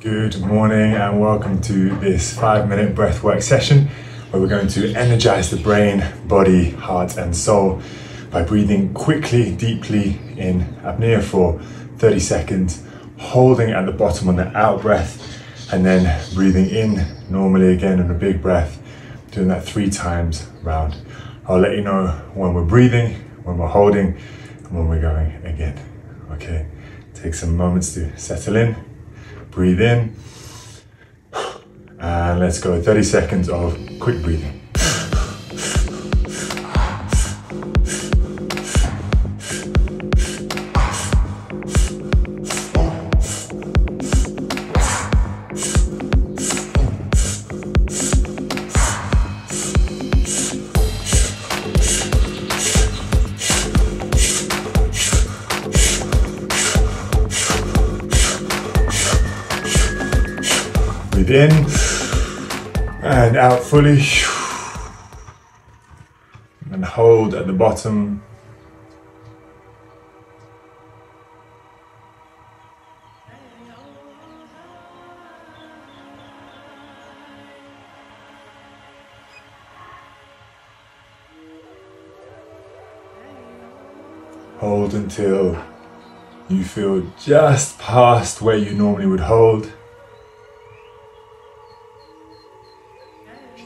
Good morning and welcome to this five minute breathwork session where we're going to energize the brain, body, heart, and soul by breathing quickly, deeply in apnea for 30 seconds, holding at the bottom on the out breath, and then breathing in normally again on a big breath, doing that three times round. I'll let you know when we're breathing, when we're holding, and when we're going again. Okay, take some moments to settle in breathe in, and uh, let's go 30 seconds of quick breathing. Breathe in and out fully. And hold at the bottom. Hold until you feel just past where you normally would hold.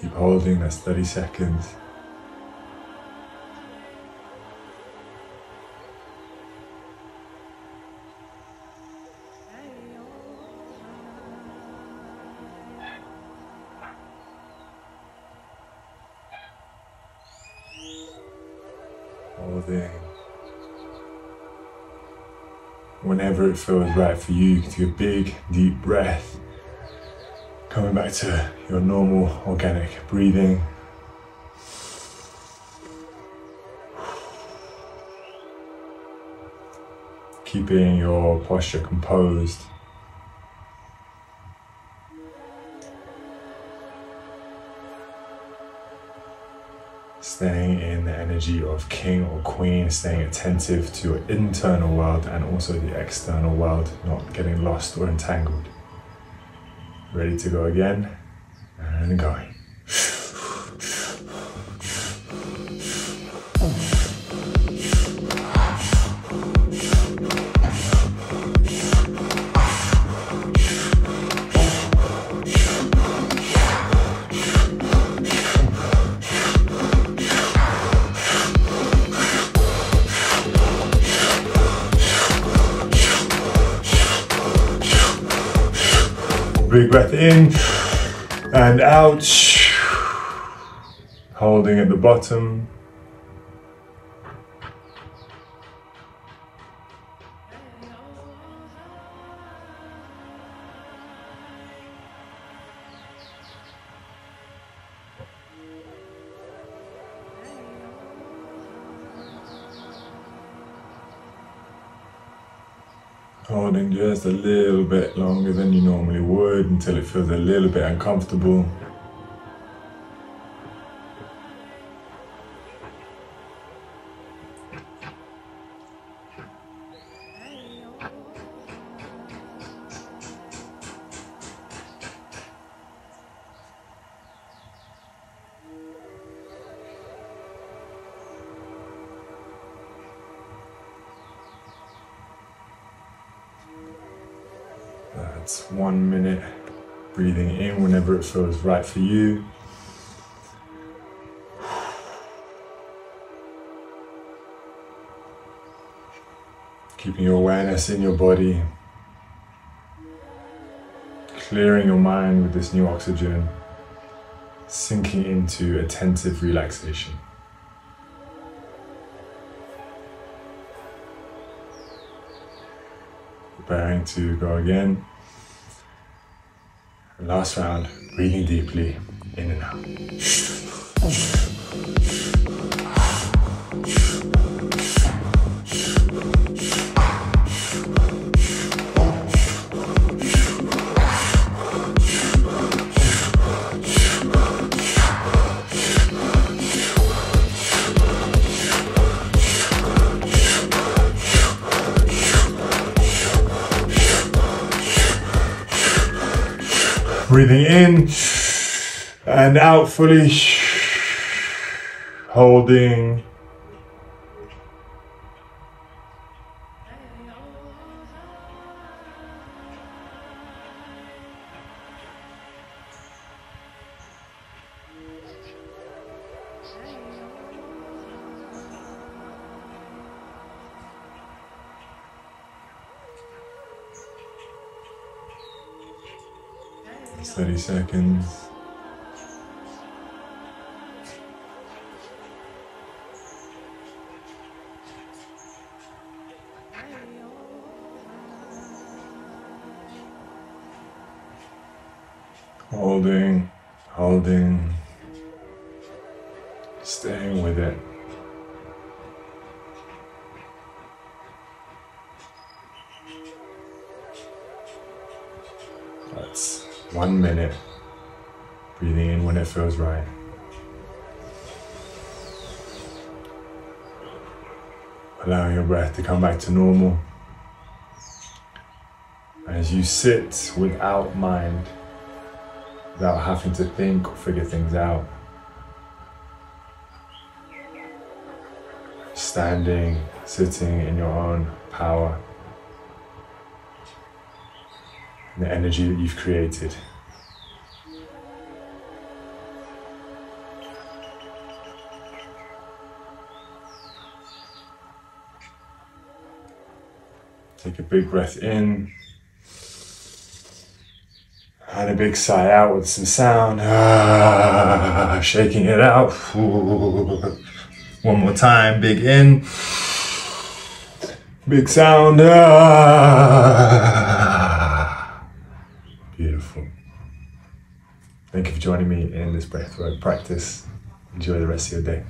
Keep holding, that's 30 seconds. Whenever it feels right for you, take a big, deep breath. Coming back to your normal organic breathing. Keeping your posture composed. Staying in the energy of king or queen, staying attentive to your internal world and also the external world, not getting lost or entangled. Ready to go again and going. Big breath in and out. Holding at the bottom. Holding just a little bit longer than you normally would until it feels a little bit uncomfortable. One minute breathing in whenever it feels right for you. Keeping your awareness in your body, clearing your mind with this new oxygen, sinking into attentive relaxation. Preparing to go again. Last round, breathing deeply in and out. Breathing in and out fully. Holding. Thirty seconds. Holding, holding, staying with it. One minute. Breathing in when it feels right. Allowing your breath to come back to normal. As you sit without mind, without having to think or figure things out. Standing, sitting in your own power, the energy that you've created. Take a big breath in. And a big sigh out with some sound. Ah, shaking it out. One more time. Big in. Big sound. Ah. Thank you for joining me in this breathwork practice. Enjoy the rest of your day.